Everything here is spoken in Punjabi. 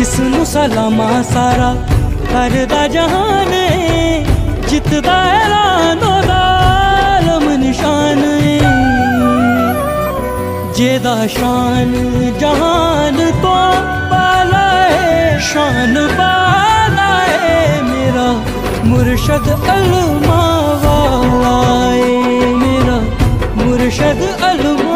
ਜਿਸ ਨੂੰ ਸਲਾਮਾ ਸਾਰਾ ਕਰਦਾ ਜਹਾਨ ਏ, ਜਿੱਤਦਾ ਐਲਾਨ ਉਹਦਾ ਆਲਮ ਨਿਸ਼ਾਨ ਏ। ਜਿਹਦਾ ਸ਼ਾਨ ਜਹਾਨ ਤੋਂ ਪਾਲਾ ਏ, ਸ਼ਾਨ ਪਾਲਾ ਏ, ਮੇਰਾ ਮੁਰਸ਼ਦ ਅਲਮਾ ਵਾਲਾ ਏ, ਮੇਰਾ ਮੁਰਸ਼ਦ ਅਲਮਾ